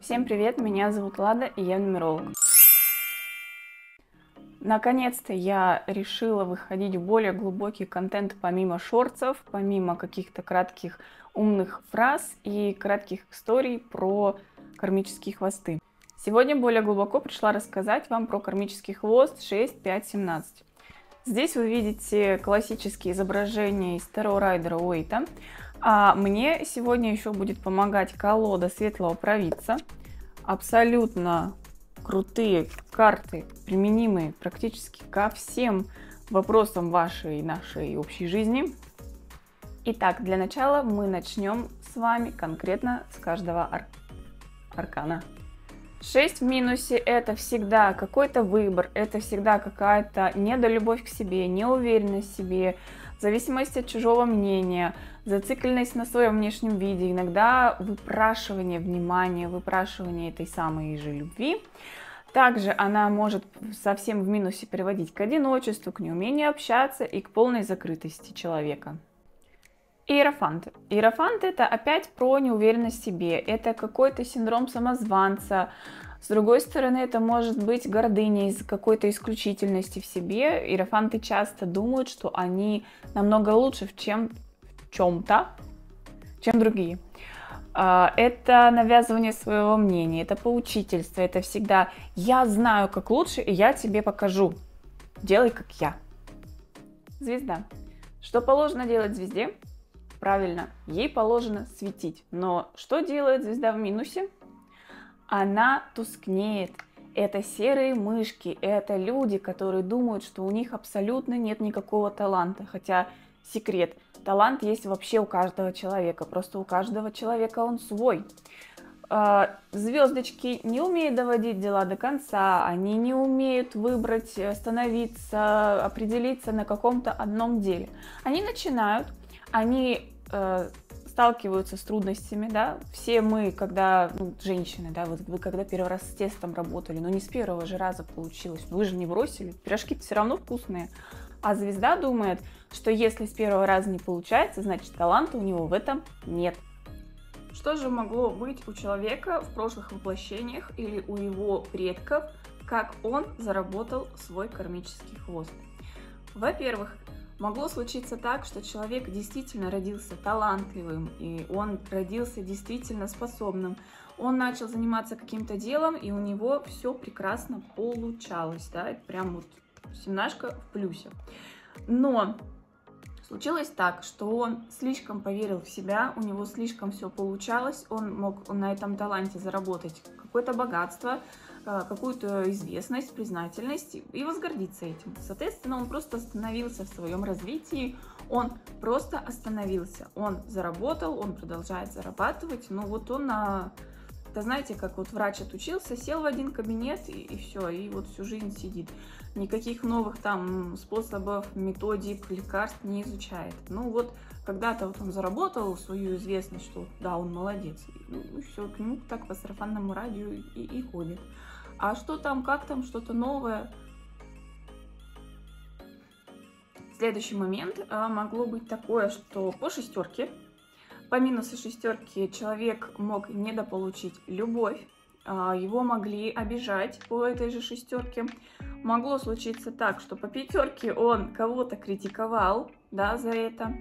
Всем привет, меня зовут Лада, и я нумеролог. Наконец-то я решила выходить в более глубокий контент помимо шорцев, помимо каких-то кратких умных фраз и кратких историй про кармические хвосты. Сегодня более глубоко пришла рассказать вам про кармический хвост 6, 5, 17. Здесь вы видите классические изображения из Таро Райдера Уэйта. А мне сегодня еще будет помогать колода Светлого Провидца. Абсолютно крутые карты, применимые практически ко всем вопросам вашей и нашей общей жизни. Итак, для начала мы начнем с вами конкретно с каждого ар аркана. 6 в минусе это всегда какой-то выбор, это всегда какая-то недолюбовь к себе, неуверенность в себе, зависимость от чужого мнения, зацикленность на своем внешнем виде, иногда выпрашивание внимания, выпрашивание этой самой же любви. Также она может совсем в минусе приводить к одиночеству, к неумению общаться и к полной закрытости человека. Иерофанты. Иерофанты это опять про неуверенность в себе. Это какой-то синдром самозванца. С другой стороны, это может быть гордыня из какой-то исключительности в себе. Иерофанты часто думают, что они намного лучше чем чем-то, чем другие. А, это навязывание своего мнения, это поучительство, это всегда «я знаю, как лучше, и я тебе покажу. Делай, как я». Звезда. Что положено делать звезде? Правильно, ей положено светить. Но что делает звезда в минусе? Она тускнеет. Это серые мышки, это люди, которые думают, что у них абсолютно нет никакого таланта. Хотя секрет, талант есть вообще у каждого человека, просто у каждого человека он свой. А, звездочки не умеют доводить дела до конца, они не умеют выбрать, остановиться, определиться на каком-то одном деле. Они начинают, они э, сталкиваются с трудностями, да, все мы, когда, ну, женщины, да, вот вы когда первый раз с тестом работали, но не с первого же раза получилось, вы же не бросили, пирожки все равно вкусные, а звезда думает, что если с первого раза не получается, значит таланта у него в этом нет. Что же могло быть у человека в прошлых воплощениях или у его предков, как он заработал свой кармический хвост? Во-первых, Могло случиться так, что человек действительно родился талантливым, и он родился действительно способным. Он начал заниматься каким-то делом, и у него все прекрасно получалось, да, прям вот семнашка в плюсе. Но случилось так, что он слишком поверил в себя, у него слишком все получалось, он мог на этом таланте заработать какое-то богатство, Э, какую-то известность, признательность и возгордиться этим. Соответственно, он просто остановился в своем развитии, он просто остановился, он заработал, он продолжает зарабатывать, но вот он на... Это знаете, как вот врач отучился, сел в один кабинет и, и все, и вот всю жизнь сидит. Никаких новых там способов, методик, лекарств не изучает. Ну вот когда-то вот он заработал свою известность, что да, он молодец. Ну, все, к нему так по сарафанному радио и, и ходит. А что там, как там, что-то новое? Следующий момент а, могло быть такое, что по шестерке, по минусу шестерки человек мог недополучить любовь, а, его могли обижать по этой же шестерке. Могло случиться так, что по пятерке он кого-то критиковал, да, за это.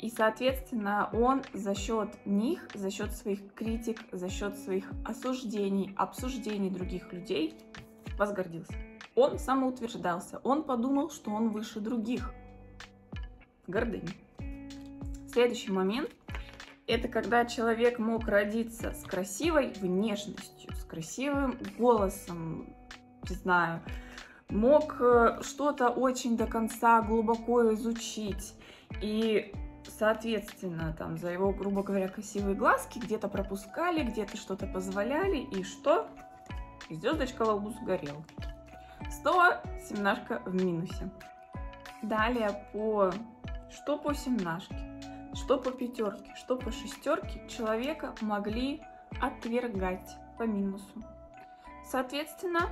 И, соответственно, он за счет них, за счет своих критик, за счет своих осуждений, обсуждений других людей возгордился. Он самоутверждался, он подумал, что он выше других. Гордыня. Следующий момент – это когда человек мог родиться с красивой внешностью, с красивым голосом, не знаю, мог э, что-то очень до конца глубоко изучить. И соответственно, там за его, грубо говоря, красивые глазки где-то пропускали, где-то что-то позволяли, и что? Звездочка во лбу сгорела. Снова семнашка в минусе. Далее по... Что по семнашке? Что по пятерке? Что по шестерке? Человека могли отвергать по минусу. Соответственно,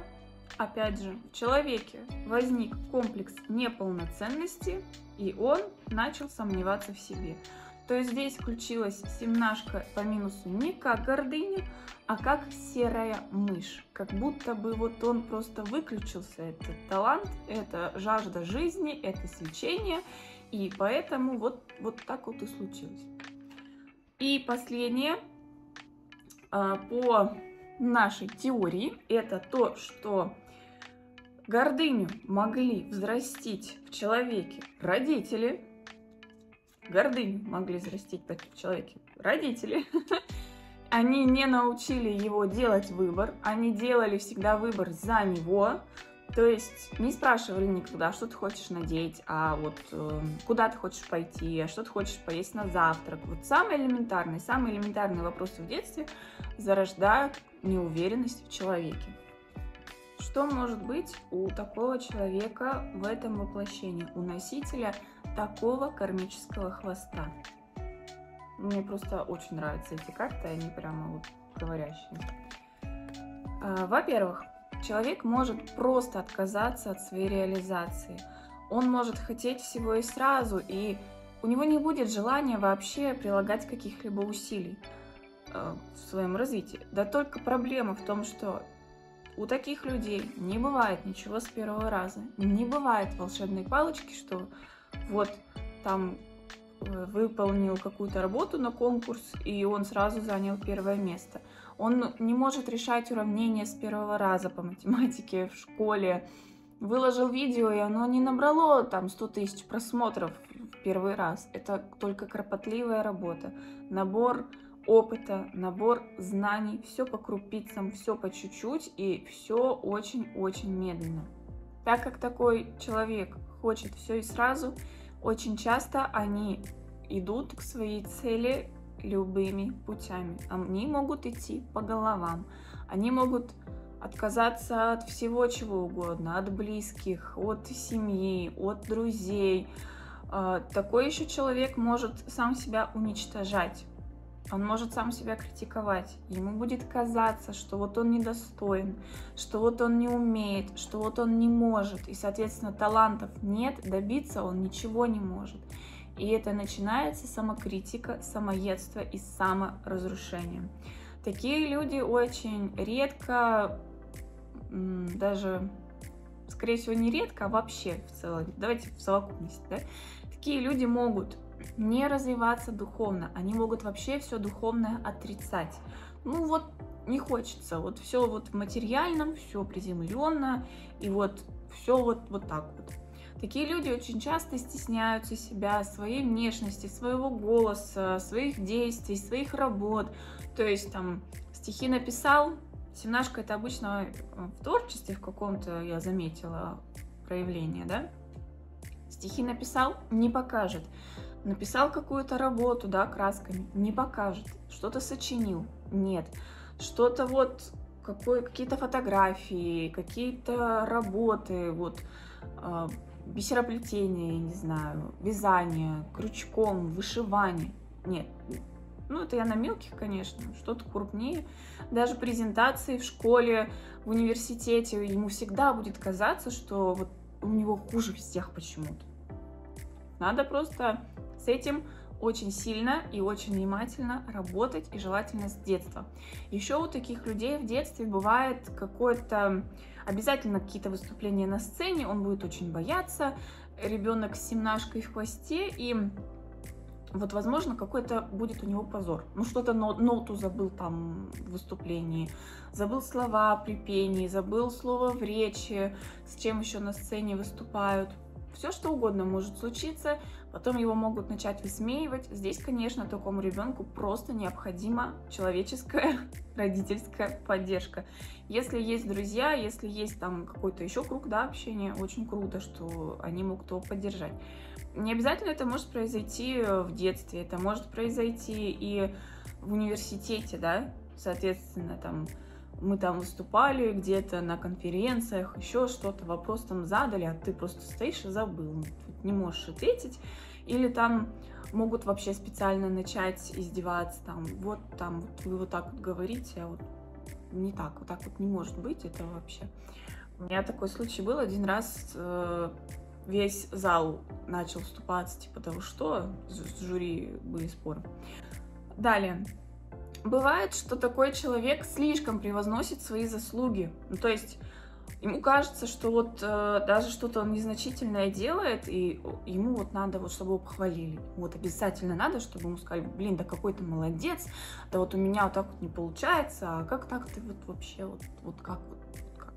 опять же, в человеке возник комплекс неполноценности, и он начал сомневаться в себе. То есть здесь включилась семнашка по минусу не как гордыня, а как серая мышь. Как будто бы вот он просто выключился, этот талант, это жажда жизни, это свечение, и поэтому вот, вот так вот и случилось. И последнее, а, по нашей теории, это то, что гордыню могли взрастить в человеке родители, гордыню могли взрастить в человеке родители, они не научили его делать выбор, они делали всегда выбор за него, то есть не спрашивали никогда, что ты хочешь надеть, а вот э, куда ты хочешь пойти, а что ты хочешь поесть на завтрак. Вот самые элементарные, самые элементарные вопросы в детстве зарождают неуверенность в человеке. Что может быть у такого человека в этом воплощении, у носителя такого кармического хвоста? Мне просто очень нравятся эти карты, они прямо вот говорящие. А, во-первых, человек может просто отказаться от своей реализации. Он может хотеть всего и сразу, и у него не будет желания вообще прилагать каких-либо усилий э, в своем развитии. Да только проблема в том, что у таких людей не бывает ничего с первого раза. Не бывает волшебной палочки, что вот там выполнил какую-то работу на конкурс, и он сразу занял первое место. Он не может решать уравнения с первого раза по математике в школе. Выложил видео, и оно не набрало там 100 тысяч просмотров в первый раз. Это только кропотливая работа. Набор опыта, набор знаний, все по крупицам, все по чуть-чуть и все очень-очень медленно. Так как такой человек хочет все и сразу, очень часто они идут к своей цели любыми путями. Они могут идти по головам, они могут отказаться от всего чего угодно, от близких, от семьи, от друзей. А, такой еще человек может сам себя уничтожать. Он может сам себя критиковать. Ему будет казаться, что вот он недостоин, что вот он не умеет, что вот он не может. И, соответственно, талантов нет, добиться он ничего не может. И это начинается самокритика, самоедство и саморазрушение. Такие люди очень редко, даже, скорее всего, не редко, а вообще в целом, давайте в совокупности, да, такие люди могут не развиваться духовно, они могут вообще все духовное отрицать. Ну вот не хочется, вот все вот в материальном, все приземленно, и вот все вот, вот так вот. Такие люди очень часто стесняются себя, своей внешности, своего голоса, своих действий, своих работ. То есть там стихи написал, семнашка это обычно в творчестве в каком-то, я заметила, проявление, да? Стихи написал, не покажет. Написал какую-то работу, да, красками, не покажет. Что-то сочинил, нет. Что-то вот, какие-то фотографии, какие-то работы, вот, а, бисероплетение, не знаю, вязание, крючком, вышивание. Нет, ну это я на мелких, конечно, что-то крупнее. Даже презентации в школе, в университете, ему всегда будет казаться, что вот у него хуже всех почему-то. Надо просто с этим очень сильно и очень внимательно работать, и желательно с детства. Еще у таких людей в детстве бывает какое-то обязательно какие-то выступления на сцене, он будет очень бояться, ребенок с семнашкой в хвосте, и вот, возможно, какой-то будет у него позор. Ну, что-то ноту забыл там в выступлении, забыл слова при пении, забыл слово в речи, с чем еще на сцене выступают. Все что угодно может случиться, потом его могут начать высмеивать. Здесь, конечно, такому ребенку просто необходима человеческая родительская поддержка. Если есть друзья, если есть там какой-то еще круг да, общения, очень круто, что они могут его поддержать. Не обязательно это может произойти в детстве, это может произойти и в университете, да, соответственно, там мы там выступали где-то на конференциях, еще что-то, вопрос там задали, а ты просто стоишь и забыл, не можешь ответить. Или там могут вообще специально начать издеваться, там, вот там, вот вы вот так вот говорите, а вот не так, вот так вот не может быть, это вообще. У меня такой случай был один раз, э, весь зал начал вступаться, типа того, что с жюри были споры. Далее. Бывает, что такой человек слишком превозносит свои заслуги. Ну, то есть ему кажется, что вот э, даже что-то он незначительное делает, и ему вот надо, вот, чтобы его похвалили. Вот обязательно надо, чтобы ему сказали, блин, да какой ты молодец, да вот у меня вот так вот не получается, а как так ты вот вообще, вот, вот как вот, как?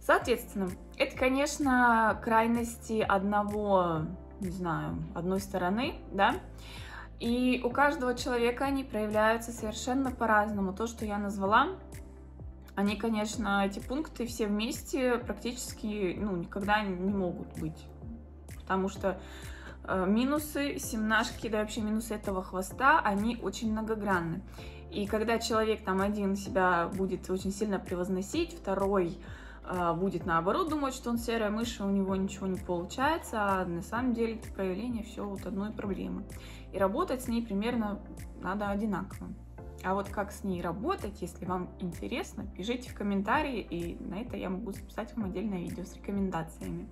Соответственно, это, конечно, крайности одного, не знаю, одной стороны, да, и у каждого человека они проявляются совершенно по-разному. То, что я назвала, они, конечно, эти пункты все вместе практически ну, никогда не могут быть. Потому что э, минусы семнашки, да вообще минусы этого хвоста, они очень многогранны. И когда человек там один себя будет очень сильно превозносить, второй э, будет наоборот думать, что он серая мышь, и у него ничего не получается, а на самом деле это проявление все вот одной проблемы. И работать с ней примерно надо одинаково. А вот как с ней работать, если вам интересно, пишите в комментарии, и на это я могу записать вам отдельное видео с рекомендациями.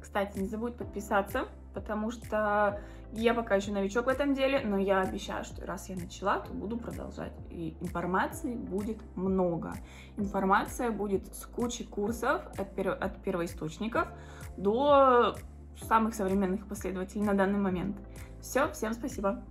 Кстати, не забудь подписаться, потому что я пока еще новичок в этом деле, но я обещаю, что раз я начала, то буду продолжать. И информации будет много. Информация будет с кучей курсов от, перво от первоисточников до самых современных последователей на данный момент. Все, всем спасибо!